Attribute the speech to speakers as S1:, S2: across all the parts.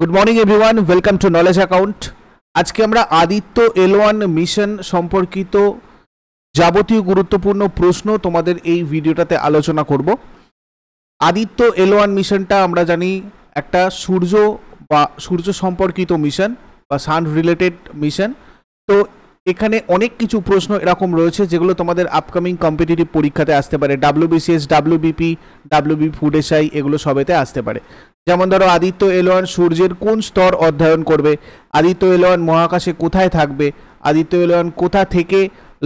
S1: Good morning everyone welcome to knowledge account আজকে আমরা Aditya L one mission সম্পর্কিত যাবতীয় গুরুত্বপূর্ণ প্রশ্ন তোমাদের এই ভিডিওটাতে আলোচনা করব। আদিত্য এল ওয়ান মিশনটা আমরা জানি একটা সূর্য বা সূর্য সম্পর্কিত মিশন বা সান রিলেটেড মিশন তো এখানে অনেক কিছু প্রশ্ন এরকম রয়েছে যেগুলো তোমাদের আপকামিং কম্পিটিটিভ পরীক্ষাতে আসতে পারে। WBCS WBP WB food SI এগুলো সবেতে আসতে পারে। যেমন ধরো আদিত্য এলোয়ান সূর্যের কোন স্তর অধ্যয়ন করবে? আদিত্য এলোয়ান মহাকাশে কোথায় থাকবে? আদিত্য এলোয়ান কোথা থেকে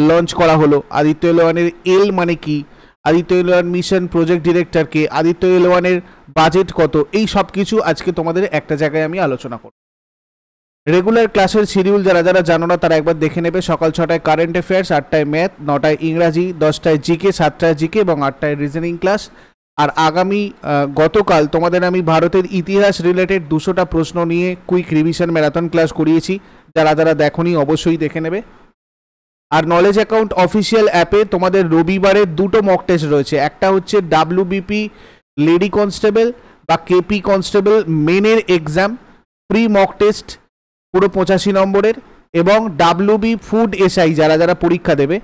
S1: লঞ্চ করা হলো? আদিত্য এলোয়ানের এল মানে কি? Aditya L one mission project ডিরেক্টরকে Aditya এলোয়ানের বাজেট কত? এই সব কিছু আজকে তোমাদের একটা জায়গায় আমি আলোচনা করব। রেগুলার ক্লাসের শিডিউল যারা যারা জানো না, তারা একবার দেখে নেবে। সকাল ছটায় কারেন্ট অ্যাফেয়ার্স আটটায় ম্যাথ নটায় ইংরাজি, দশটায় জিকে সাতটায় জিকে এবং আটটায় রিজনিং ক্লাস আর আগামী গতকাল তোমাদের আমি ভারতের ইতিহাস রিলেটেড দুশোটা প্রশ্ন নিয়ে কুইক রিভিশন ম্যারাথন ক্লাস করিয়েছি। যারা যারা দেখনি অবশ্যই দেখে নেবে। আর নলেজ অ্যাকাউন্ট অফিসিয়াল অ্যাপে তোমাদের রবিবারের দুটো মক টেস্ট রয়েছে। একটা হচ্ছে ডাব্লিউবিপি লেডি কনস্টেবল বা কেপি কনস্টেবল মেনের এক্সাম প্রি মক টেস্ট পুরো পঁচাশি নম্বরের এবং ডাব্লিউবি ফুড এসআই যারা যারা পরীক্ষা দেবে,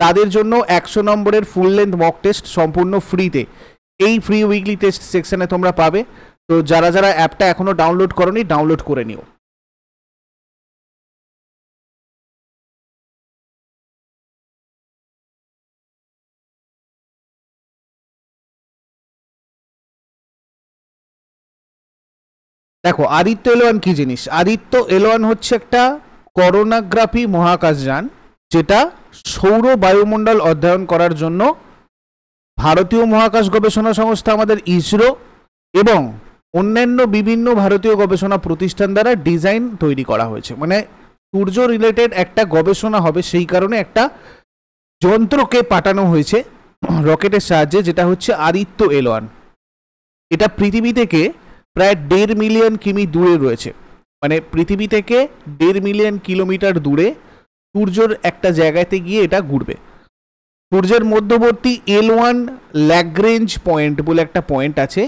S1: তাদের জন্য একশো নম্বরের ফুল লেন্থ মক টেস্ট সম্পূর্ণ ফ্রিতে এই ফ্রি উইকলি টেস্ট সেকশনে তোমরা পাবে। তো যারা যারা অ্যাপটা এখনও ডাউনলোড করনি ডাউনলোড করে নিও। দেখো, আদিত্য এলোয়ান কি জিনিস? আদিত্য এলোয়ান হচ্ছে একটা করোনাগ্রাফি মহাকাশযান, যেটা সৌর বায়ুমণ্ডল অধ্যয়ন করার জন্য ভারতীয় মহাকাশ গবেষণা সংস্থা আমাদের ইসরো এবং অন্যান্য বিভিন্ন ভারতীয় গবেষণা প্রতিষ্ঠান দ্বারা ডিজাইন তৈরি করা হয়েছে। মানে সূর্য রিলেটেড একটা গবেষণা হবে, সেই কারণে একটা যন্ত্রকে পাঠানো হয়েছে রকেটের সাহায্যে, যেটা হচ্ছে আদিত্য এল ওয়ান এটা পৃথিবী থেকে প্রায় দেড় মিলিয়ন কিমি দূরে রয়েছে। মানে পৃথিবী থেকে দেড় মিলিয়ন কিলোমিটার দূরে সূর্যর একটা জায়গাতে গিয়ে এটা ঘুরবে। সূর্যের মধ্যবর্তী এল ওয়ান ল্যাগ্রেঞ্জ পয়েন্ট বলে একটা পয়েন্ট আছে।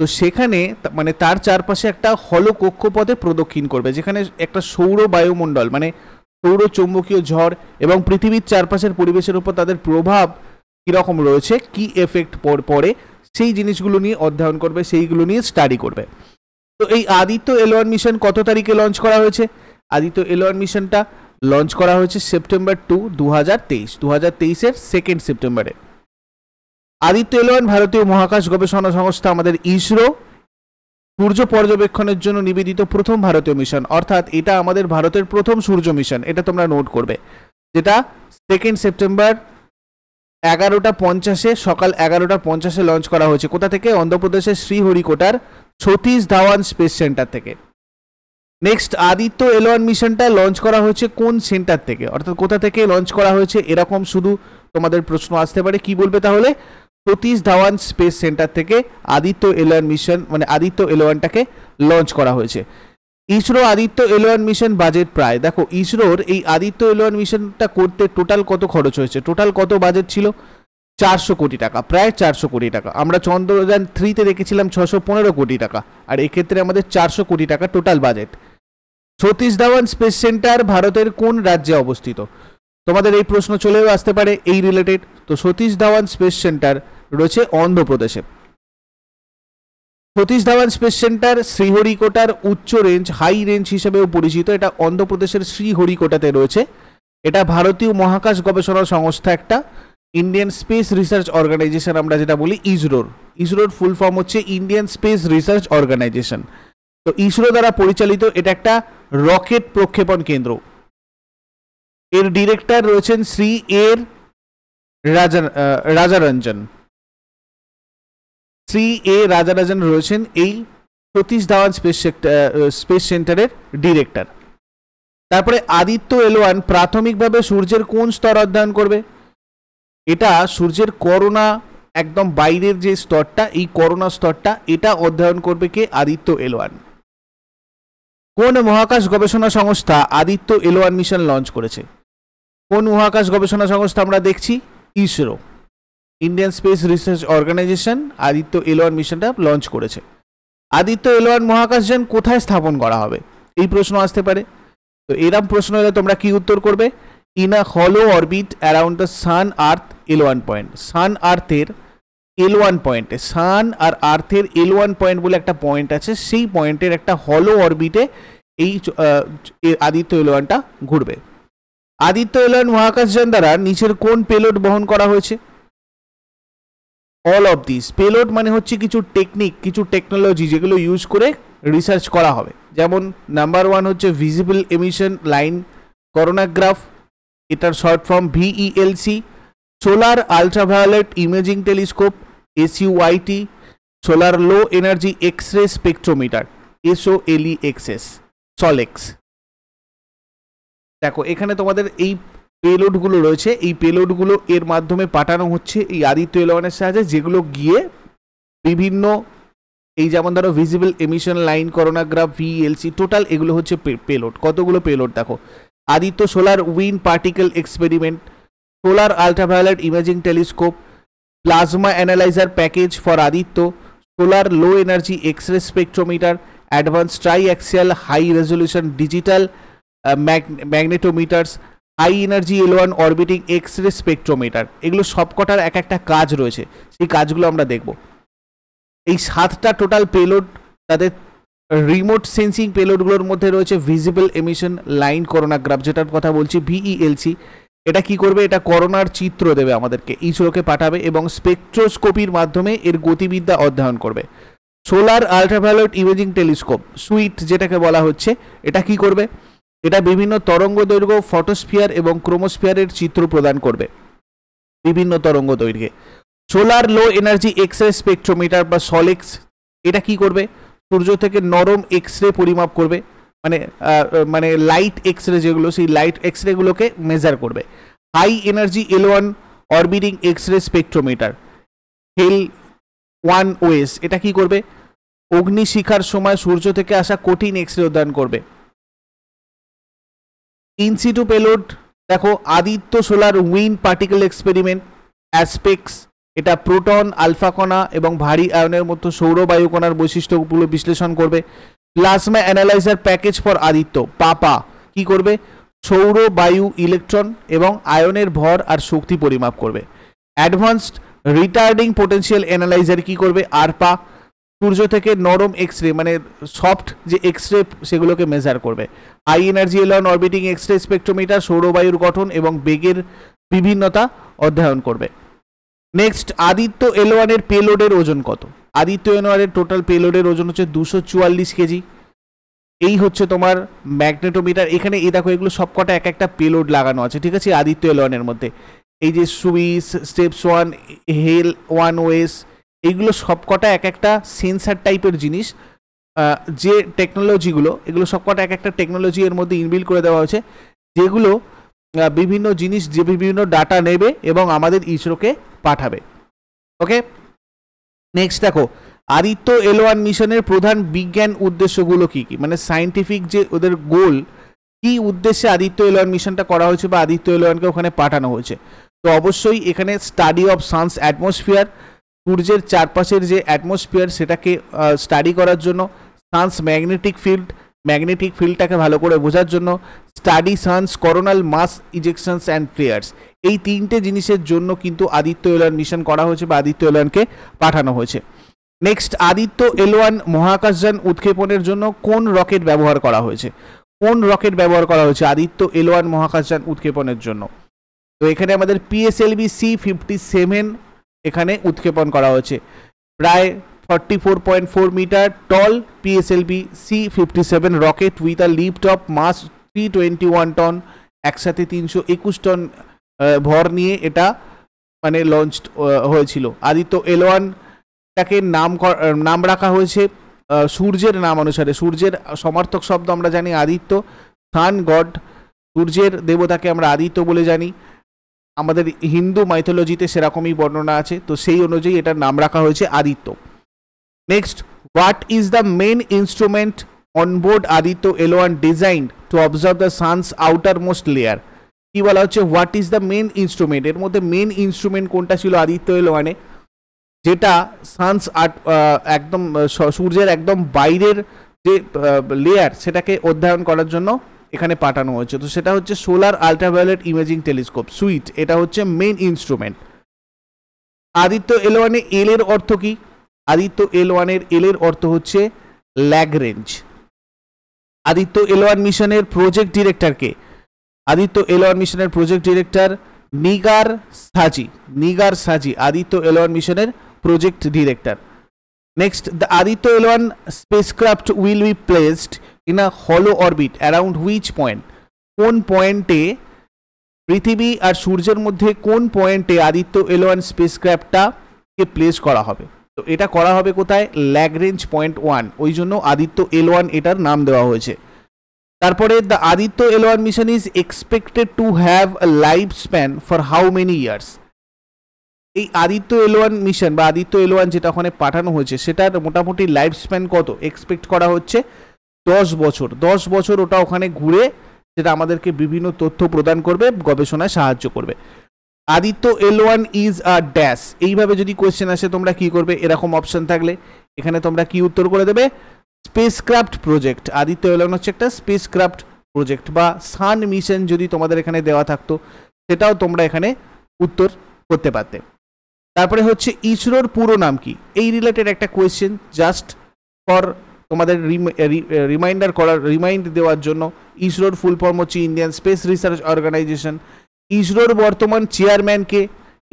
S1: তো সেখানে মানে তার চারপাশে একটা হল কক্ষপথে প্রদক্ষিণ করবে, যেখানে একটা সৌর বায়ুমণ্ডল মানে সৌর চৌম্বকীয় ঝড় এবং পৃথিবীর চারপাশের পরিবেশের উপর তাদের প্রভাব কীরকম রয়েছে, কি এফেক্ট পড়ে, সেই জিনিসগুলো নিয়ে অধ্যয়ন করবে, সেইগুলো নিয়ে স্টাডি করবে। তো এই আদিত্য এলোয়ান মিশন কত তারিখে লঞ্চ করা হয়েছে? আদিত্য এলোয়ান মিশনটা লঞ্চ করা হয়েছে সেপ্টেম্বর টু দু হাজার তেইশ। দু হাজার তেইশের সেকেন্ড সেপ্টেম্বরে। আদিত্য এলোয়ান, ভারতীয় মহাকাশ গবেষণা সংস্থা আমাদের ইসরো, সূর্য পর্যবেক্ষণের জন্য নিবেদিত প্রথম ভারতীয় মিশন অর্থাৎ এটা আমাদের ভারতের প্রথম সূর্য মিশন এটা তোমরা নোট করবে। যেটা সেকেন্ড সেপ্টেম্বর এগারোটা পঞ্চাশে, সকাল এগারোটা পঞ্চাশে লঞ্চ করা হয়েছে। কোথা থেকে? অন্ধ্রপ্রদেশের শ্রীহরিকোটার সতীশ ধাওয়ান স্পেস সেন্টার থেকে। নেক্সট আদিত্য এলোয়ান মিশনটা লঞ্চ করা হয়েছে কোন সেন্টার থেকে? অর্থাৎ কোথা থেকে লঞ্চ করা হয়েছে? এরকম শুধু তোমাদের প্রশ্ন আসতে পারে। কি বলবে তাহলে? সতীশ ধাওয়ান স্পেস সেন্টার থেকে আদিত্য এলোয়ান মিশন মানে আদিত্য এলোয়ানটাকে লঞ্চ করা হয়েছে। ISRO Aditya L one mission budget প্রায়। দেখো, ইসরোর এই আদিত্য এলোয়ান মিশনটা করতে টোটাল কত খরচ হয়েছে? টোটাল কত বাজেট ছিল? চারশো কোটি টাকা, প্রায় চারশো কোটি টাকা। আমরা চন্দ্রযান থ্রিতে দেখেছিলাম ছশো পনেরো কোটি টাকা। আর এক্ষেত্রে আমাদের চারশো কোটি টাকা total budget Satish Dhawan space centre ভারতের কোন রাজ্যে অবস্থিত? তোমাদের এই প্রশ্ন চলেও আসতে পারে, এই রিলেটেড তো সতীশ ধাওয়ান স্পেস সেন্টার রয়েছে অন্ধ্রপ্রদেশে। সতীশ ধাওয়ান স্পেস সেন্টার শ্রীহরিকোটার উচ্চ রেঞ্জ হাই রেঞ্জ হিসেবেও পরিচিত। এটা অন্ধ্রপ্রদেশের শ্রীহরিকোটাতে রয়েছে। এটা ভারতীয় মহাকাশ গবেষণা সংস্থা একটা। ইন্ডিয়ান স্পেস রিসার্চ অর্গানাইজেশন আমরা যেটা বলি ইসরোর। ইসরোর ফুল ফর্ম হচ্ছে ইন্ডিয়ান স্পেস রিসার্চ অর্গানাইজেশন তো ইসরো দ্বারা পরিচালিত এটা একটা রকেট প্রক্ষেপণ কেন্দ্র। এর ডিরেক্টর রয়েছেন শ্রী এর রাজা রাজারঞ্জন। শ্রী এ রাজারাজন রয়েছেন এই সতীশ ধাওয়ান স্পেস স্পেস সেন্টারের ডিরেক্টর। তারপরে আদিত্য এলোয়ান প্রাথমিকভাবে সূর্যের কোন স্তর অধ্যয়ন করবে? এটা সূর্যের করোনা, একদম বাইরের যে স্তরটা, এই করোনা স্তরটা, এটা অধ্যয়ন করবে কে? আদিত্য এলোয়ান। কোন মহাকাশ গবেষণা সংস্থা আদিত্য এলোয়ান মিশন লঞ্চ করেছে? কোন মহাকাশ গবেষণা সংস্থা আমরা দেখছি? ISRO. Indian space research organisation Aditya L one মিশনটা লঞ্চ করেছে। আদিত্য এল ওয়ান মহাকাশযান কোথায় স্থাপন করা হবে? এই প্রশ্ন আসতে পারে। তো এরম প্রশ্ন হলে তোমরা কি উত্তর করবে? In a halo orbit around the sun earth L one point sun আর্থের L one পয়েন্টে সান আর আর্থের এল ওয়ান পয়েন্ট বলে একটা পয়েন্ট আছে, সেই পয়েন্টের একটা হলো অরবিটে এই আদিত্য এল ওয়ানটা ঘুরবে। আদিত্য এল ওয়ান মহাকাশযান দ্বারা নিচের কোন পেলোড বহন করা হয়েছে? অল অফ দিস পেলোড মানে হচ্ছে কিছু টেকনিক কিছু টেকনোলজি যেগুলো ইউজ করে রিসার্চ করা হবে। যেমন নাম্বার ওয়ান হচ্ছে ভিজিবল এমিশন লাইন করোনাগ্রাফ এটার short form VELC solar ultraviolet imaging telescope SUIT solar low energy X ray spectrometer SO LE XS Solexs দেখো, এখানে তোমাদের এই পেলোডগুলো রয়েছে। এই পেলোডগুলো এর মাধ্যমে পাঠানো হচ্ছে এই আদিত্য এলওয়ানের সাহায্যে, যেগুলো গিয়ে বিভিন্ন এই যেমন ধরো visible emission line coronagraph VLC total এগুলো হচ্ছে পেলোড কতগুলো পেলোড দেখো? Aditya solar wind particle experiment solar ultraviolet imaging telescope plasma analyser package for Aditya solar low energy X ray spectrometer advanced tri axial high resolution digital magnetometers high energy L one orbiting X ray spectrometer এগুলো সবকটার এক একটা কাজ রয়েছে, সেই কাজগুলো আমরা দেখব। এই সাতটা টোটাল পেলোড তাদের রিমোট সেন্সিং পেলোডগুলোর মধ্যে রয়েছে ভিজিবল এমিশন লাইন করোনাগ্রাফ যেটার কথা বলছি ভিইএলসি এটা কি করবে? এটা করোনার চিত্র দেবে আমাদেরকে। ইসরোকে পাঠাবে এবং স্পেকট্রোস্কোপির মাধ্যমে এর গতিবিদ্যা অধ্যয়ন করবে। Solar ultraviolet imaging telescope, SUIT যেটাকে বলা হচ্ছে, এটা কি করবে? এটা বিভিন্ন তরঙ্গ দৈর্ঘ্য, ফটোস্ফিয়ার এবং ক্রোমোস্ফিয়ারের চিত্র প্রদান করবে। বিভিন্ন তরঙ্গ দৈর্ঘ্যে। Solar low energy X ray spectrometer বা সলেক্স, এটা কি করবে? সূর্য থেকে নরম এক্স রে পরিমাপ করবে। মানে মানে লাইট এক্স রে যেগুলো, সেই লাইট এক্স রেগুলোকে মেজার করবে। High energy L one orbiting X ray spectrometer HEL one OS এটা কি করবে? অগ্নিশিখার সময় সূর্য থেকে আসা কঠিন এক্স রে অধ্যয়ন করবে। ইনসিটু পেলোড দেখো, Aditya solar wind particle experiment ASPEX এটা প্রোটন আলফা কণা এবং ভারী আয়নের মতো সৌর বায়ু কণার বৈশিষ্ট্যগুলো বিশ্লেষণ করবে। Plasma analyser package for Aditya. PAPA, কি করবে? সৌর, বায়ু, ইলেকট্রন এবং আয়নের ভর আর শক্তি পরিমাপ করবে। অ্যাডভান্সড রিটার্ডিং পোটেনশিয়াল অ্যানালাইজার কি করবে? আরপা, সূর্য থেকে নরম এক্স রে মানে সফট যে এক্স রে সেগুলোকে মেজার করবে। High energy L one orbiting X ray spectrometer সৌরবায়ুর গঠন এবং বেগের বিভিন্নতা অধ্যয়ন করবে। নেক্সট আদিত্য এল ওয়ানের পেলোডের ওজন কত? আদিত্য এল ওয়ানের টোটাল পেলোডের ওজন হচ্ছে দুশো চুয়াল্লিশ কেজি। এই হচ্ছে তোমার ম্যাগনেটোমিটার এখানে এই দেখো, এগুলো সবকটা এক একটা পেলোড লাগানো আছে, ঠিক আছে? আদিত্য এল ওয়ানের মধ্যে। এই যে সুইস স্টেপস ওয়ান হেল ওয়ান ওয়েস এইগুলো সবকটা এক একটা সেন্সার টাইপের জিনিস। যে টেকনোলজিগুলো এগুলো সবকটা এক একটা টেকনোলজি এর মধ্যে ইনবিল্ড করে দেওয়া হয়েছে। যেগুলো বিভিন্ন জিনিস, যে বিভিন্ন ডাটা নেবে এবং আমাদের ইসরোকে পাঠাবে। ওকে নেক্সট দেখো, আদিত্য এল ওয়ান মিশনের প্রধান বিজ্ঞান উদ্দেশ্যগুলো কি কি? মানে সায়েন্টিফিক যে ওদের গোল কি উদ্দেশ্যে আদিত্য এল ওয়ান মিশনটা করা হয়েছে বা আদিত্য এল ওয়ানকে ওখানে পাঠানো হয়েছে? তো অবশ্যই এখানে স্টাডি অফ সানস অ্যাটমসফিয়ার সূর্যের চারপাশের যে অ্যাটমসফিয়ার সেটাকে স্টাডি করার জন্য সানস ম্যাগনেটিক ফিল্ড ম্যাগনেটিক ফিল্ডটাকে ভালো করে বোঝার জন্য study sun's coronal mass ejections and flares এই তিনটে জিনিসের জন্য কিন্তু আদিত্য এলওয়ান মিশন করা হয়েছে বা আদিত্য এলওয়ানকে পাঠানো হয়েছে। নেক্সট আদিত্য এলওয়ান মহাকাশযান উৎক্ষেপণের জন্য কোন রকেট ব্যবহার করা হয়েছে? কোন রকেট ব্যবহার করা হয়েছে আদিত্য এলওয়ান মহাকাশযান উৎক্ষেপণের জন্য? তো এখানে আমাদের পিএসএলভি সি ফিফটি সেভেন এখানে উৎক্ষেপণ করা হয়েছে। প্রায় forty four point four metre tall PSLV C fifty seven rocket with a lift off mass three twenty one ton একসাথে তিনশো একুশ টন আহ, ভর নিয়ে এটা মানে লঞ্চ হয়েছিল। আদিত্য এল ওয়ানটাকে নাম নাম রাখা হয়েছে সূর্যের নাম অনুসারে। সূর্যের সমার্থক শব্দ আমরা জানি আদিত্য সান গড সূর্যের দেবতাকে আমরা আদিত্য বলে জানি। আমাদের হিন্দু মাইথোলজিতে সেরকমই বর্ণনা আছে তো সেই অনুযায়ী এটার নাম রাখা হয়েছে Aditya. What is the main instrument onboard Aditya L one design to observe the sun's outer most layer কি বলা হচ্ছে? What is the main instrument এর মধ্যে মেন ইনস্ট্রুমেন্ট কোনটা ছিল আদিত্য এল ওয়ানে যেটা সানস আহ, একদম সূর্যের একদম বাইরের যে লেয়ার সেটাকে অধ্যয়ন করার জন্য এখানে পাঠানো হয়েছে। তো সেটা হচ্ছে solar ultraviolet imaging telescope SUIT. এটা হচ্ছে মেন ইনস্ট্রুমেন্ট আদিত্য এল ওয়ানে এল এর অর্থ কি? আদিত্য এল ওয়ানের এল এর অর্থ হচ্ছে ল্যাগরেঞ্জ আদিত্য এল ওয়ান মিশনের প্রজেক্ট ডিরেক্টরকে আদিত্য এল ওয়ান মিশনের project director Nigar Shaji Nigar Shaji Aditya L one মিশনের project director next the Aditya L one spacecraft will be placed in a halo orbit around which point কোন পয়েন্টে পৃথিবী আর সূর্যের মধ্যে কোন পয়েন্টে আদিত্য এল ওয়ান স্পেসক্রাফটটাকে প্লেস করা হবে? তো এটা করা হবে কোথায়? ল্যাগরেঞ্জ পয়েন্ট ওয়ান ওই জন্য আদিত্য এল ওয়ান এটার নাম দেওয়া হয়েছে। তারপরে the Aditya L one mission is expected to have life span for how many years এই আদিত্য এল ওয়ান মিশন বা আদিত্য এল ওয়ান যেটা ওখানে পাঠানো হয়েছে, সেটার মোটামুটি লাইফ স্প্যান কত? এক্সপেক্ট করা হচ্ছে দশ বছর। দশ বছর ওটা ওখানে ঘুরে যেটা আমাদেরকে বিভিন্ন তথ্য প্রদান করবে, গবেষণায় সাহায্য করবে। Aditya L one is a dash এইভাবে যদি কোয়েশ্চেন আসে, তোমরা কি করবে? এরকম অপশন থাকলে এখানে তোমরা কি উত্তর করে দেবে? Spacecraft project Aditya L one হচ্ছে একটা স্পেসক্রাফট প্রজেক্ট বা সান মিশন যদি তোমাদের এখানে দেওয়া থাকতো, সেটাও তোমরা এখানে উত্তর করতে পারতে। তারপরে হচ্ছে ইসরোর পুরো নাম কি? এই রিলেটেড একটা কোয়েশ্চেন জাস্ট ফর তোমাদের রিমাইন্ডার করার রিমাইন্ড দেওয়ার জন্য। ইসরোর ফুল ফর্ম হচ্ছে ইন্ডিয়ান স্পেস রিসার্চ অর্গানাইজেশন ইসরোর বর্তমান চেয়ারম্যানকে,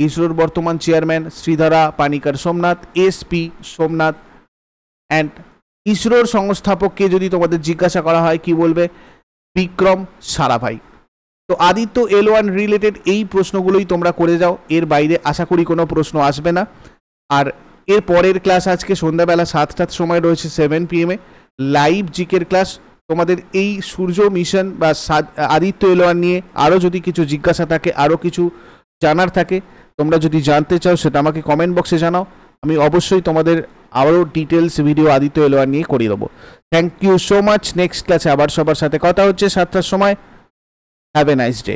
S1: ইসরোর বর্তমান chairman Sreedhara Panicker Somanath, SP Somanath and ইসরোর সংস্থাপককে যদি তোমাদের জিজ্ঞাসা করা হয়, কি বলবে? বিক্রম সারাভাই। তো আদিত্য এল ওয়ান রিলেটেড এই প্রশ্নগুলোই তোমরা করে যাও, এর বাইরে আশা করি কোনো প্রশ্ন আসবে না। আর এর পরের ক্লাস আজকে সন্ধ্যাবেলা সাতটার সময় রয়েছে সেভেন পিএমে লাইভ জিকের ক্লাস তোমাদের এই সূর্য মিশন বা আদিত্য এলোয়ার নিয়ে আরও যদি কিছু জিজ্ঞাসা থাকে আরও কিছু জানার থাকে, তোমরা যদি জানতে চাও, সেটা আমাকে কমেন্ট বক্সে জানাও। আমি অবশ্যই তোমাদের আরও ডিটেলস ভিডিও আদিত্য এলোয়ার নিয়ে করিয়ে দেবো। Thank you so much next ক্লাসে আবার সবার সাথে কথা হচ্ছে। সাতটার সময়। Have a nice day